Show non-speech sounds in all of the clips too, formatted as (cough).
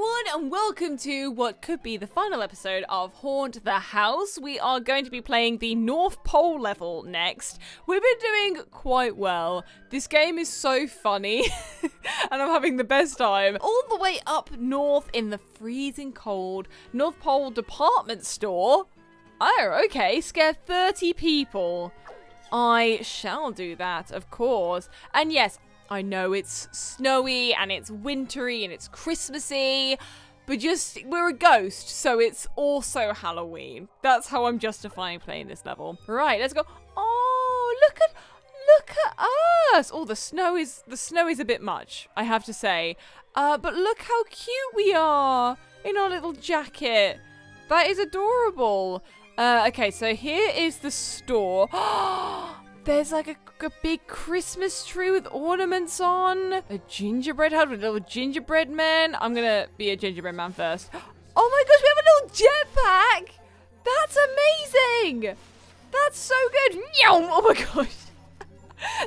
everyone, and welcome to what could be the final episode of Haunt the House. We are going to be playing the North Pole level next. We've been doing quite well. This game is so funny, (laughs) and I'm having the best time. All the way up north in the freezing cold North Pole department store. Oh, okay, scare 30 people. I shall do that, of course. And yes, I know it's snowy and it's wintry and it's Christmassy, but just we're a ghost, so it's also Halloween. That's how I'm justifying playing this level. Right, let's go. Oh, look at look at us. Oh, the snow is the snow is a bit much, I have to say. Uh, but look how cute we are in our little jacket. That is adorable. Uh, okay, so here is the store. (gasps) There's like a, a, big Christmas tree with ornaments on. A gingerbread house with a little gingerbread man. I'm gonna be a gingerbread man first. (gasps) Oh my gosh, we have a little jetpack! That's amazing! That's so good! Nyom! Oh my gosh!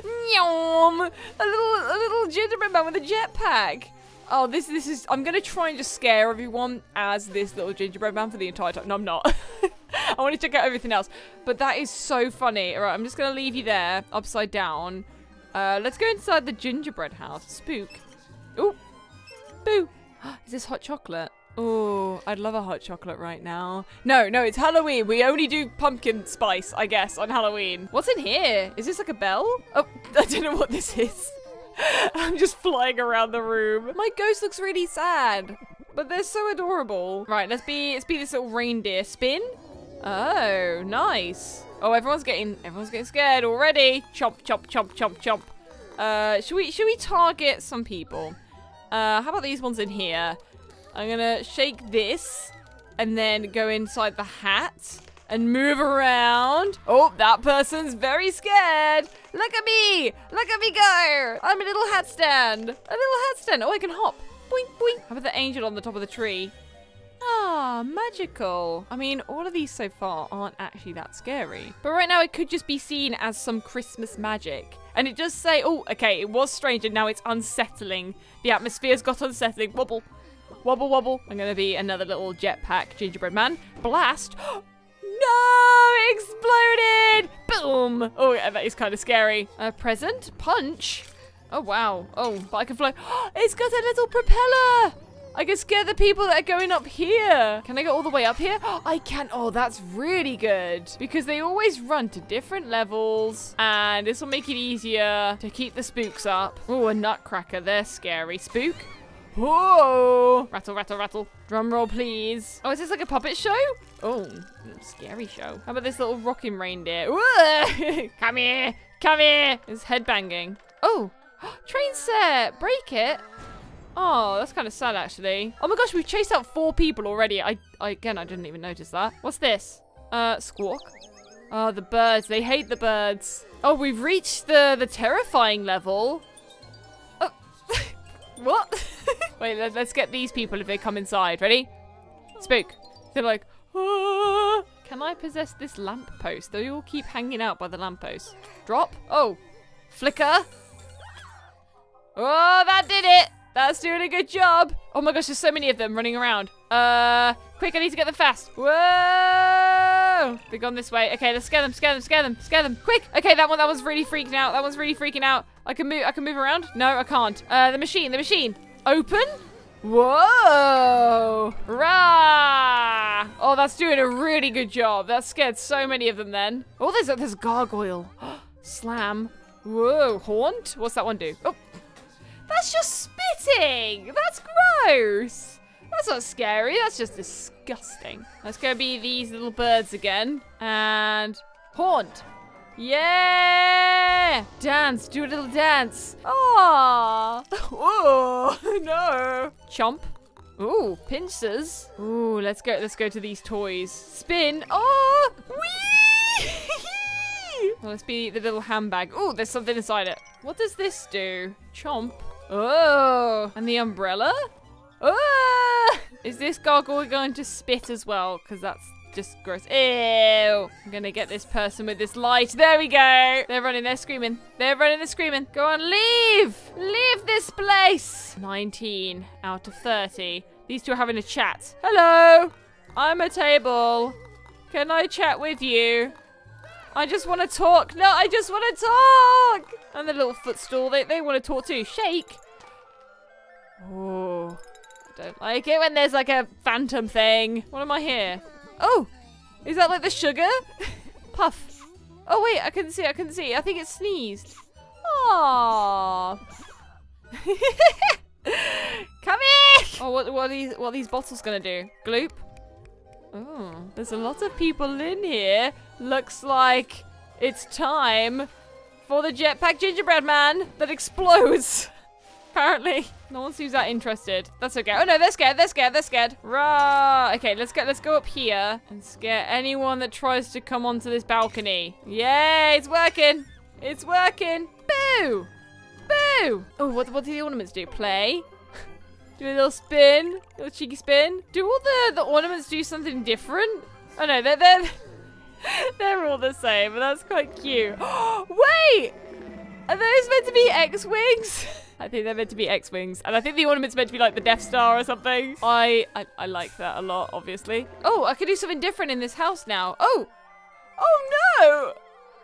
(laughs) Nyom! A little, a little gingerbread man with a jetpack. Oh, this this is. I'm gonna try and just scare everyone as this little gingerbread man for the entire time. No, I'm not. (laughs) (laughs) I want to check out everything else. But that is so funny. All right, I'm just gonna leave you there, upside down. Uh, let's go inside the gingerbread house. Spook. Oh, boo. (gasps) Is this hot chocolate? Oh, I'd love a hot chocolate right now. No, no, it's Halloween. We only do pumpkin spice, I guess, on Halloween. What's in here? Is this like a bell? Oh, (laughs) I don't know what this is. (laughs) I'm just flying around the room. My ghost looks really sad, but they're so adorable. Right, let's be let's be this little reindeer. Spin. Oh, nice. Oh, everyone's getting everyone's getting scared already. Chomp, chomp, chomp, chomp, chomp. Uh, should we should we target some people? Uh, how about these ones in here? I'm gonna shake this and then go inside the hat and move around. Oh, that person's very scared. Look at me. Look at me go. I'm a little hat stand. A little hat stand. Oh, I can hop. Boink, boink. How about the angel on the top of the tree? Ah, magical. I mean, all of these so far aren't actually that scary. But right now it could just be seen as some Christmas magic. And it does say, oh, okay, it was strange and now it's unsettling. The atmosphere's got unsettling. Wobble. Wobble, wobble. I'm going to be another little jetpack gingerbread man. Blast. (gasps) No! Exploded! Boom! Oh, yeah, that is kind of scary. A present? Punch? Oh, wow. Oh, but I can fly. (gasps) It's got a little propeller! I can scare the people that are going up here. Can I go all the way up here? (gasps) I can. Oh, that's really good. Because they always run to different levels. And this will make it easier to keep the spooks up. Oh, a nutcracker. They're scary. Spook. Whoa! Rattle, rattle, rattle. Drum roll, please. Oh, is this like a puppet show? Oh, scary show. How about this little rocking reindeer? (laughs) come here, come here. It's headbanging. Oh, (gasps) train set. Break it. Oh, that's kind of sad, actually. Oh my gosh, we've chased out four people already. I, I again, I didn't even notice that. What's this? Uh, squawk. Oh, the birds. They hate the birds. Oh, we've reached the the terrifying level. Oh. (laughs) what? (laughs) Wait, let, us get these people if they come inside. Ready? Spook. They're like, ah. Can I possess this lamppost? They all keep hanging out by the lamppost. Drop. Oh. Flicker. Oh, that did it. That's doing a good job. Oh my gosh, there's so many of them running around. Uh, quick, I need to get them fast. Whoa! They're gone this way. Okay, let's scare them, scare them, scare them, scare them. Quick! Okay, that one, that one's really freaking out. That one's really freaking out. I can move, I can move around. No, I can't. Uh, the machine, the machine. Open. Whoa! Rah! Oh, that's doing a really good job. That scared so many of them then. Oh, there's there's a gargoyle. (gasps) Slam. Whoa, haunt? What's that one do? Oh, that's just spitting. That's gross. That's not scary. That's just disgusting. Let's go be these little birds again. And haunt. Yeah! Dance. Do a little dance. Aww. (laughs) Oh, no. Chomp. Ooh, pincers. Ooh, let's go. Let's go to these toys. Spin. Oh, wee! well, let's be the little handbag. Ooh, there's something inside it. What does this do? Chomp. Oh, and the umbrella? Oh! Is this gargoyle going to spit as well? Because that's just gross. Ew. I'm going to get this person with this light. There we go. They're running. They're screaming. They're running. They're screaming. Go on. Leave. Leave this place. 19 out of 30. These two are having a chat. Hello. I'm a table. Can I chat with you? I just want to talk. No, I just want to talk. And the little footstool, they, they want to talk too. Shake. Oh, I don't like it when there's like a phantom thing. What am I here? Oh, is that like the sugar? (laughs) Puff. Oh wait, I can see, I can see. I think it sneezed. Aww. (laughs) Come here! Oh, what, what, are these, what are these bottles gonna do? Gloop? Oh, there's a lot of people in here. Looks like it's time for the jetpack gingerbread man that explodes. (laughs) Apparently, no one seems that interested. That's okay. Oh no, they're scared. They're scared. They're scared. Rah! Okay, let's get let's go up here and scare anyone that tries to come onto this balcony. Yay! It's working. It's working. Boo! Boo! Oh, what what do the ornaments do? Play. Do a little spin, little cheeky spin. Do all the the ornaments do something different? Oh no, they're they're (laughs) they're all the same, but that's quite cute. (gasps) Wait, are those meant to be X-wings? (laughs) I think they're meant to be X-Wings. And I think the ornament's meant to be like the Death Star or something. I, I, I like that a lot, obviously. Oh, I can do something different in this house now. Oh! Oh no!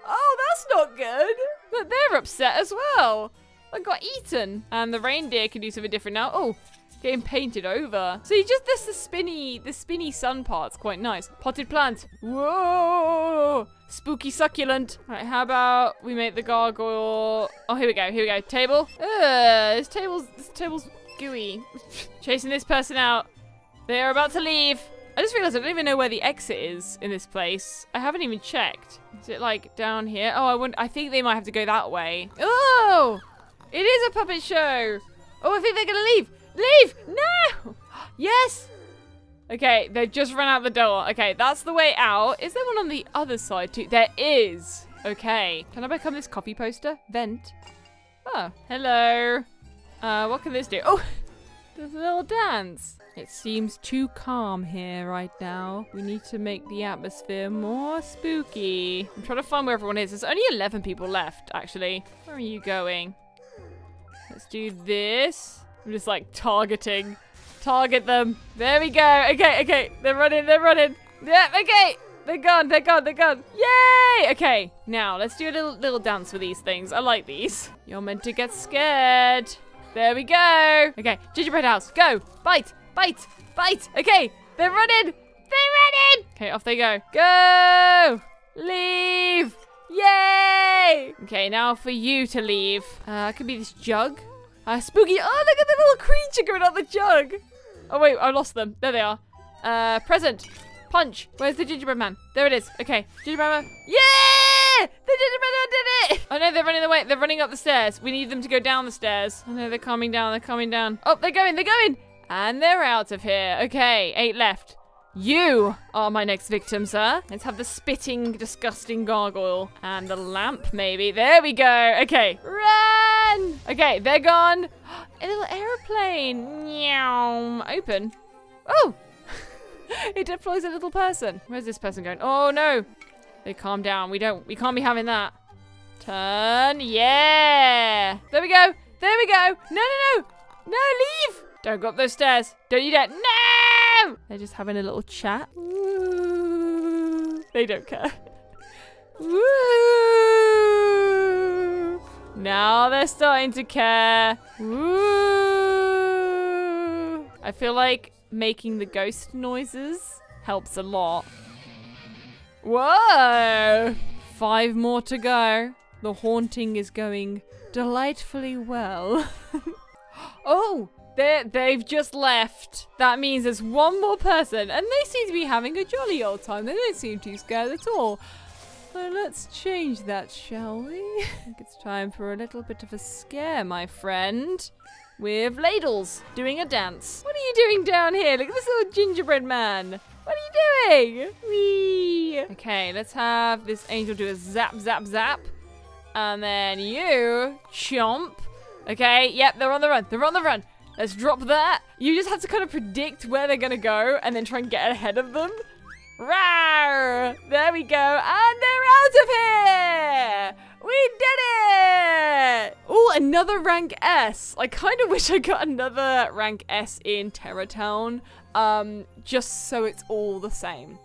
Oh, that's not good. But they're upset as well. I got eaten. And the reindeer can do something different now. Oh, getting painted over. So you just, this the spinny, the spinny sun part's quite nice. Potted plant. Whoa! Spooky succulent. Right, how about we make the gargoyle? Oh, here we go. Here we go. Table. Ugh, this table's this table's gooey. (laughs) Chasing this person out. They are about to leave. I just realized I don't even know where the exit is in this place. I haven't even checked. Is it like down here? Oh, I want. I think they might have to go that way. Oh, it is a puppet show. Oh, I think they're gonna leave. Leave! No! (gasps) Yes! Okay, they've just run out the door. Okay, that's the way out. Is there one on the other side too? There is. Okay. Can I become this copy poster? Vent. Oh, hello. Uh, what can this do? Oh, (laughs) there's a little dance. It seems too calm here right now. We need to make the atmosphere more spooky. I'm trying to find where everyone is. There's only 11 people left, actually. Where are you going? Let's do this. I'm just like targeting Target them. There we go. Okay, okay. They're running, they're running. Yeah, okay. They're gone, they're gone, they're gone. Yay! Okay, now let's do a little little dance with these things. I like these. You're meant to get scared. There we go. Okay, gingerbread house, go. Bite, bite, bite. Okay, they're running. They're running. Okay, off they go. Go. Leave. Yay! Okay, now for you to leave. Uh, could be this jug. Uh, spooky. Oh, look at the little creature going out the jug. Oh, wait, I lost them. There they are. Uh, present. Punch. Where's the gingerbread man? There it is. Okay. Gingerbread man. Yeah! The gingerbread man did it! (laughs) Oh, no, they're running away. They're running up the stairs. We need them to go down the stairs. Oh, no, they're coming down. They're coming down. Oh, they're going. They're going. And they're out of here. Okay, eight left. You are my next victim, sir. Let's have the spitting, disgusting gargoyle. And the lamp, maybe. There we go. Okay. Okay, they're gone. A little aeroplane. Meow. Open. Oh! (laughs) it deploys a little person. Where's this person going? Oh, no. They calm down. We don't, we can't be having that. Turn. Yeah. There we go. There we go. No, no, no. No, leave. Don't go up those stairs. Don't you dare. No! They're just having a little chat. Woo. They don't care. Woo. Now they're starting to care. I feel like making the ghost noises helps a lot. Whoa! Five more to go. The haunting is going delightfully well. (laughs) oh, they they've just left. That means there's one more person, and they seem to be having a jolly old time. They don't seem too scared at all. So let's change that, shall we? (laughs) I think it's time for a little bit of a scare, my friend. With ladles, doing a dance. What are you doing down here? Look at this little gingerbread man. What are you doing? Whee! Okay, let's have this angel do a zap, zap, zap. And then you, chomp. Okay, yep, they're on the run. They're on the run. Let's drop that. You just have to kind of predict where they're going to go and then try and get ahead of them. Rawr! There we go. And they're out of here! We did it! Oh, another rank S. I kind of wish I got another rank S in Terror Town, um, just so it's all the same.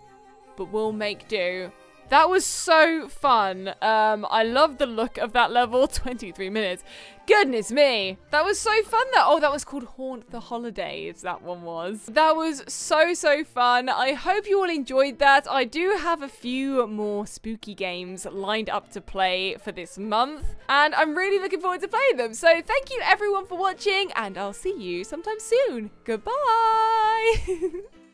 But we'll make do. That was so fun. Um, I love the look of that level. (laughs) 23 minutes. Goodness me. That was so fun. That Oh, that was called Haunt the Holidays. That one was. That was so, so fun. I hope you all enjoyed that. I do have a few more spooky games lined up to play for this month. And I'm really looking forward to playing them. So thank you everyone for watching. And I'll see you sometime soon. Goodbye. (laughs)